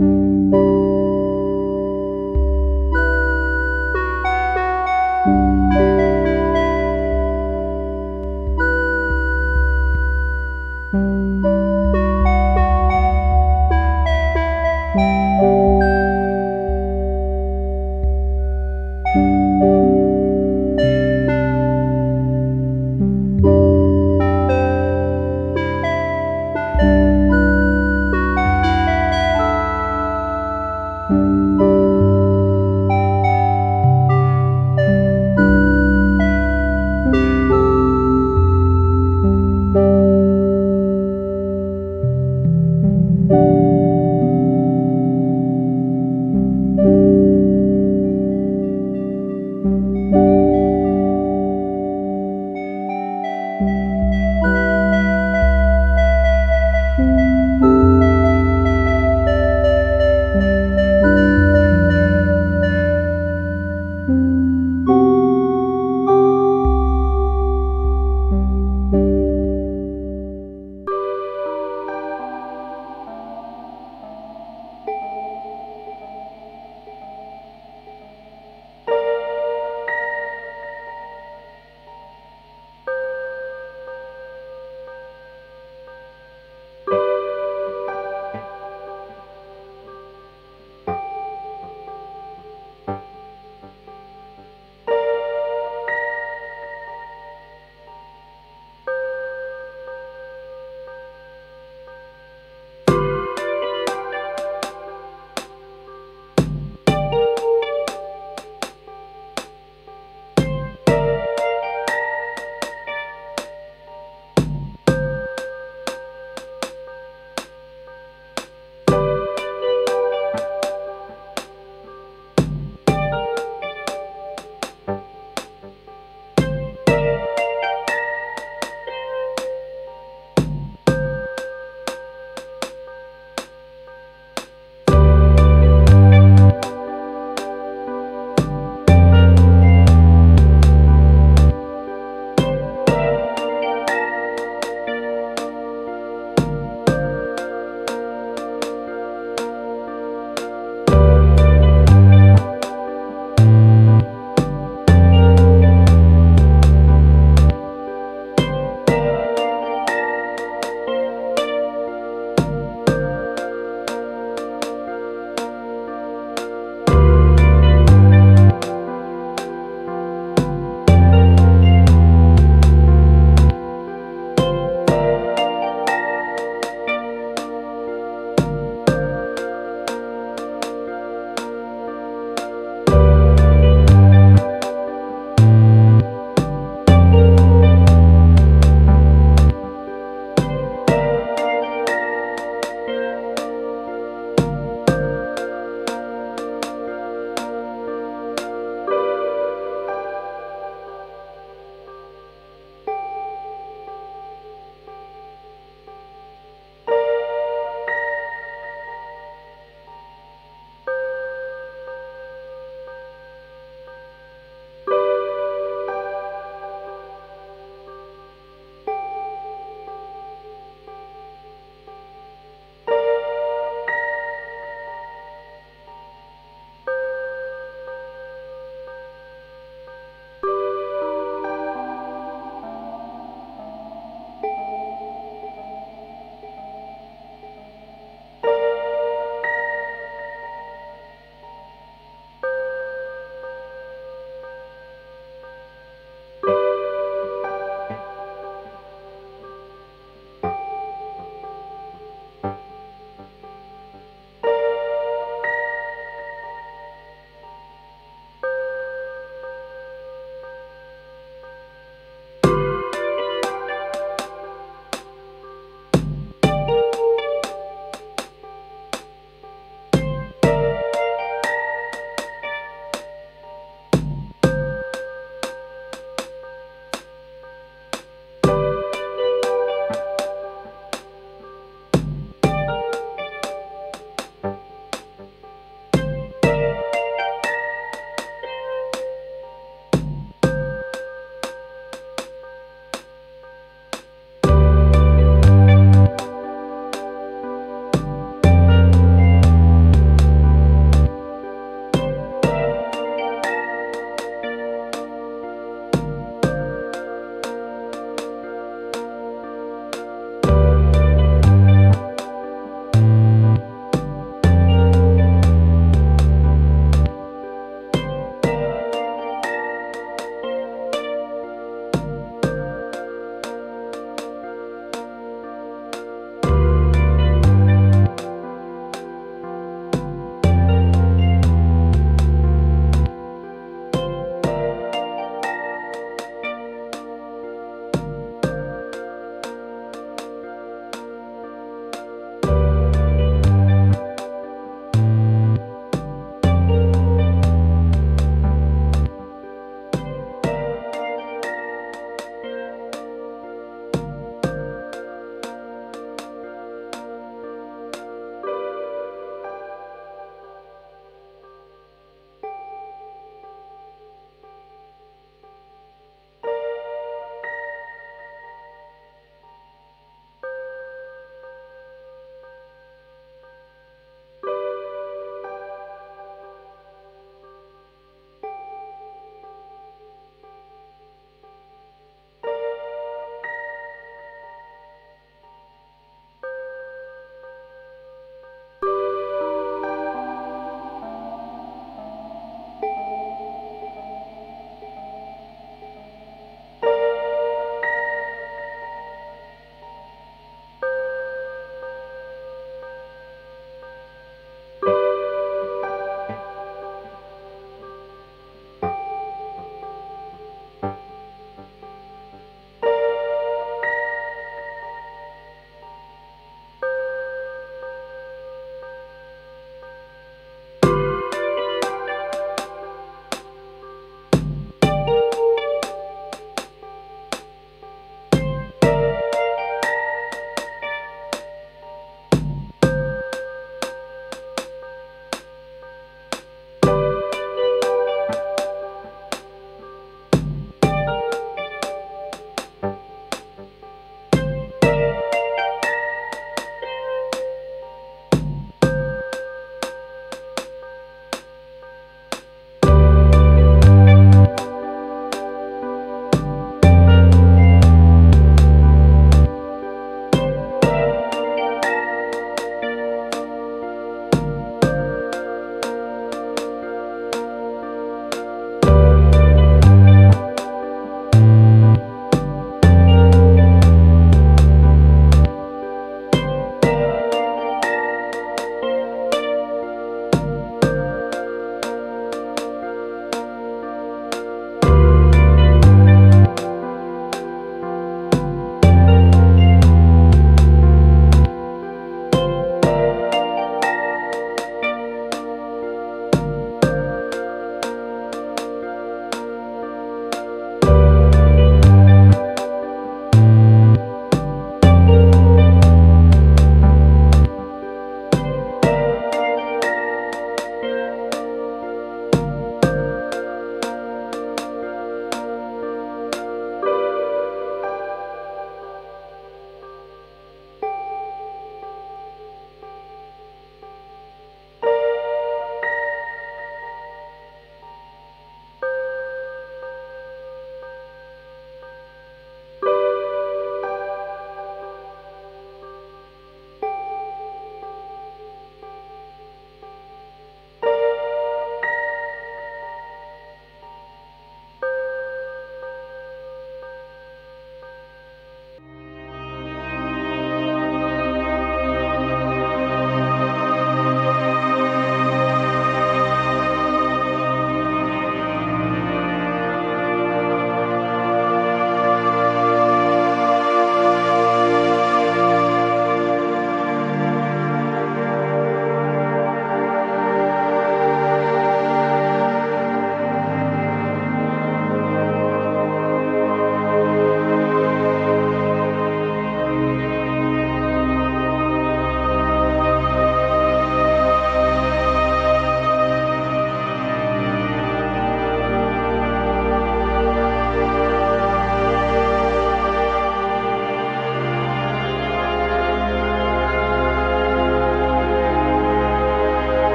Música